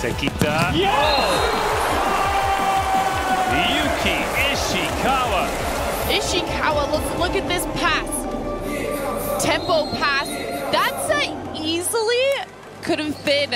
Sekita. Yuki Ishikawa. Ishikawa, look, look at this pass. Tempo pass. That's a easily could have been